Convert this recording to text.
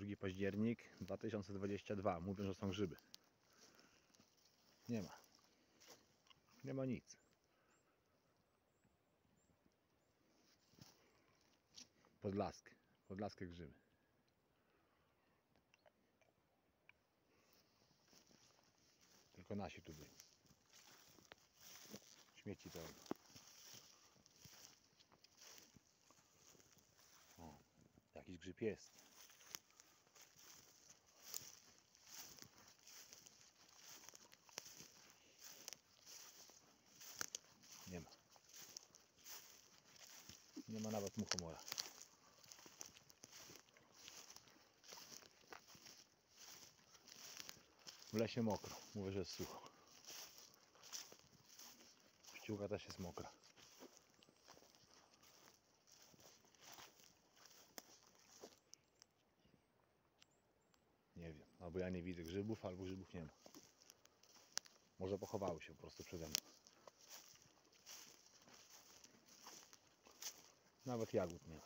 2 październik 2022. Mówią, że są grzyby. Nie ma. Nie ma nic. Podlaskie. Podlaskie grzyby. Tylko nasi tu byli. Śmieci pełno. O, jakiś grzyb jest. Nie ma. Nie ma nawet muchomora. W lesie mokro. Mówię, że jest sucho. Ściółka też jest mokra. Nie wiem. Albo ja nie widzę grzybów, albo grzybów nie ma. Może pochowały się po prostu przede mną. nawet jagód nie.